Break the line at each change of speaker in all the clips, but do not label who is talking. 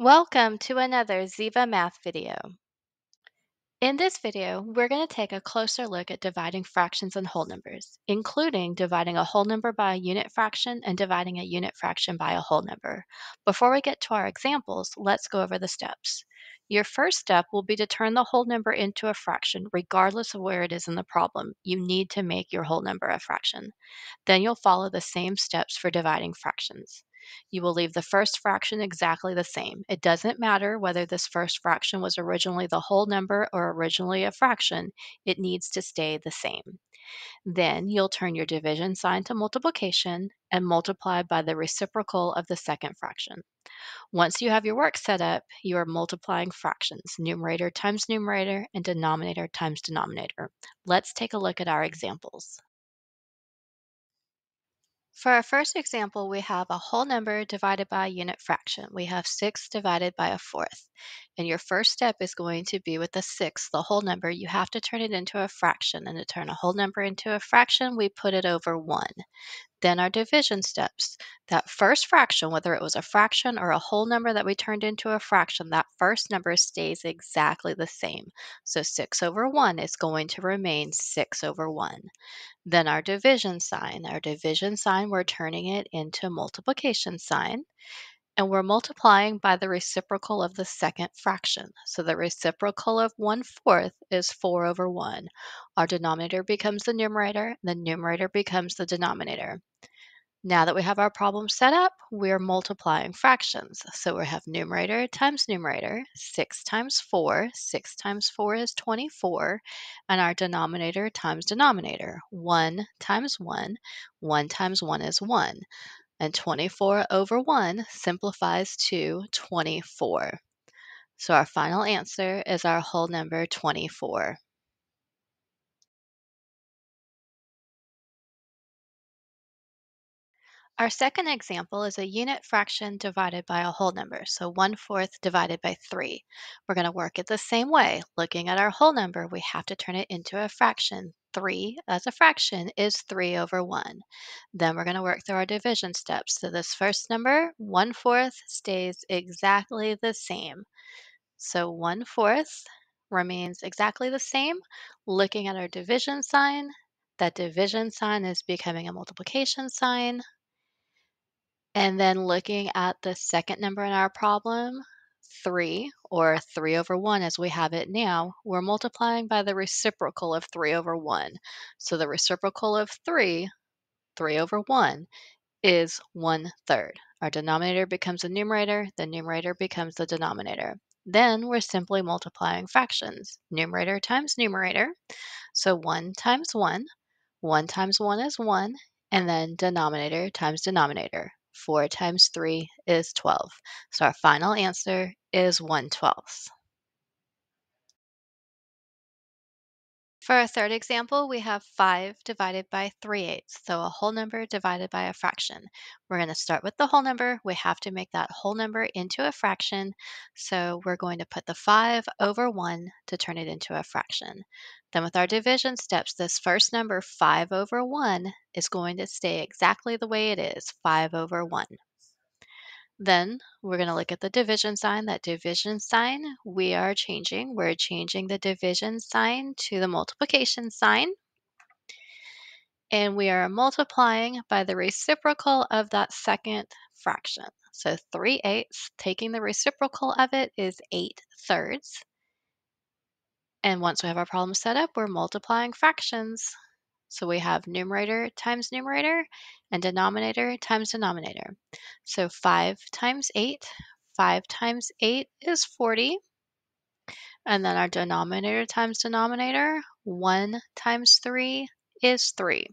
Welcome to another Ziva Math video. In this video, we're going to take a closer look at dividing fractions and whole numbers, including dividing a whole number by a unit fraction and dividing a unit fraction by a whole number. Before we get to our examples, let's go over the steps. Your first step will be to turn the whole number into a fraction, regardless of where it is in the problem. You need to make your whole number a fraction. Then you'll follow the same steps for dividing fractions. You will leave the first fraction exactly the same. It doesn't matter whether this first fraction was originally the whole number or originally a fraction, it needs to stay the same. Then you'll turn your division sign to multiplication and multiply by the reciprocal of the second fraction. Once you have your work set up, you are multiplying fractions, numerator times numerator and denominator times denominator. Let's take a look at our examples. For our first example, we have a whole number divided by a unit fraction. We have 6 divided by a fourth. And your first step is going to be with the 6, the whole number, you have to turn it into a fraction. And to turn a whole number into a fraction, we put it over 1. Then our division steps. That first fraction, whether it was a fraction or a whole number that we turned into a fraction, that first number stays exactly the same. So 6 over 1 is going to remain 6 over 1. Then our division sign. Our division sign, we're turning it into multiplication sign. And we're multiplying by the reciprocal of the second fraction. So the reciprocal of 1 fourth is 4 over 1. Our denominator becomes the numerator, and the numerator becomes the denominator. Now that we have our problem set up, we're multiplying fractions. So we have numerator times numerator, 6 times 4. 6 times 4 is 24. And our denominator times denominator, 1 times 1. 1 times 1 is 1. And 24 over 1 simplifies to 24. So our final answer is our whole number 24. Our second example is a unit fraction divided by a whole number, so 1 fourth divided by 3. We're going to work it the same way. Looking at our whole number, we have to turn it into a fraction. 3 as a fraction is 3 over 1. Then we're going to work through our division steps. So this first number, 1 fourth, stays exactly the same. So 1 fourth remains exactly the same. Looking at our division sign, that division sign is becoming a multiplication sign. And then looking at the second number in our problem, 3, or 3 over 1 as we have it now, we're multiplying by the reciprocal of 3 over 1. So the reciprocal of 3, 3 over 1, is 1 third. Our denominator becomes the numerator, the numerator becomes the denominator. Then we're simply multiplying fractions. Numerator times numerator. So 1 times 1. 1 times 1 is 1. And then denominator times denominator. 4 times 3 is 12. So our final answer is 1 12th. For our third example, we have 5 divided by 3 eighths, so a whole number divided by a fraction. We're going to start with the whole number. We have to make that whole number into a fraction, so we're going to put the 5 over 1 to turn it into a fraction. Then with our division steps, this first number, 5 over 1, is going to stay exactly the way it is, 5 over 1. Then we're going to look at the division sign. That division sign we are changing. We're changing the division sign to the multiplication sign. And we are multiplying by the reciprocal of that second fraction. So 3 eighths, taking the reciprocal of it is 8 thirds. And once we have our problem set up, we're multiplying fractions. So we have numerator times numerator and denominator times denominator. So 5 times 8, 5 times 8 is 40. And then our denominator times denominator, 1 times 3 is 3.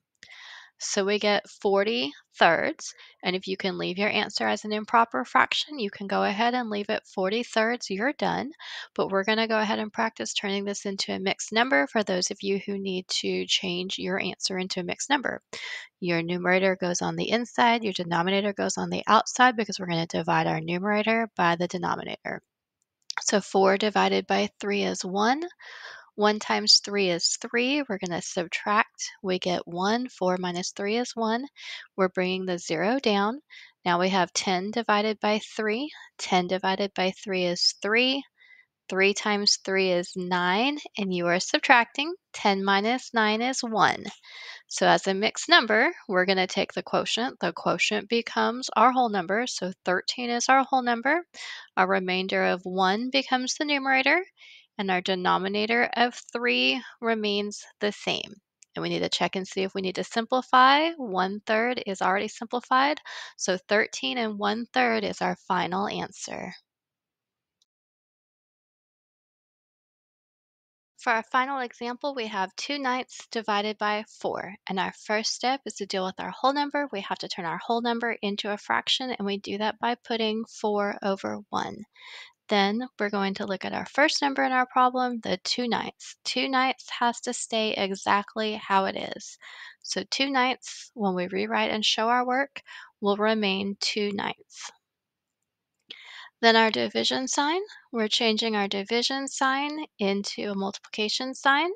So we get 40 thirds. And if you can leave your answer as an improper fraction, you can go ahead and leave it 40 thirds. You're done. But we're going to go ahead and practice turning this into a mixed number for those of you who need to change your answer into a mixed number. Your numerator goes on the inside, your denominator goes on the outside because we're going to divide our numerator by the denominator. So 4 divided by 3 is 1. 1 times 3 is 3. We're going to subtract. We get 1. 4 minus 3 is 1. We're bringing the 0 down. Now we have 10 divided by 3. 10 divided by 3 is 3. 3 times 3 is 9, and you are subtracting. 10 minus 9 is 1. So as a mixed number, we're going to take the quotient. The quotient becomes our whole number, so 13 is our whole number. Our remainder of 1 becomes the numerator, and our denominator of 3 remains the same. And we need to check and see if we need to simplify. 1 third is already simplified, so 13 and 1 third is our final answer. For our final example, we have 2 ninths divided by 4. And our first step is to deal with our whole number. We have to turn our whole number into a fraction, and we do that by putting 4 over 1. Then we're going to look at our first number in our problem, the 2 ninths. 2 ninths has to stay exactly how it is. So 2 ninths, when we rewrite and show our work, will remain 2 ninths. Then our division sign, we're changing our division sign into a multiplication sign.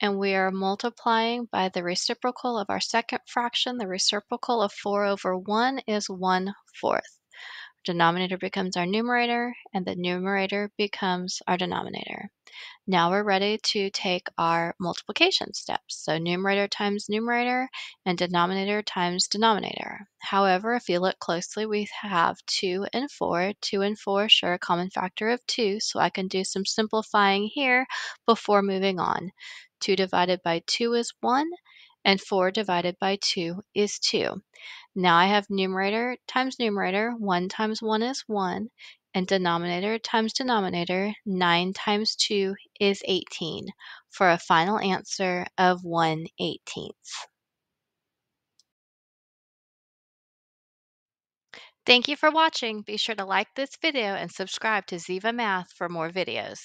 And we are multiplying by the reciprocal of our second fraction. The reciprocal of 4 over 1 is 1 fourth. Denominator becomes our numerator, and the numerator becomes our denominator. Now we're ready to take our multiplication steps. So numerator times numerator and denominator times denominator. However, if you look closely, we have 2 and 4. 2 and 4 share a common factor of 2, so I can do some simplifying here before moving on. 2 divided by 2 is 1, and 4 divided by 2 is 2. Now I have numerator times numerator. 1 times 1 is 1 and denominator times denominator, 9 times 2 is 18, for a final answer of 1 18th. Thank you for watching. Be sure to like this video and subscribe to Ziva Math for more videos.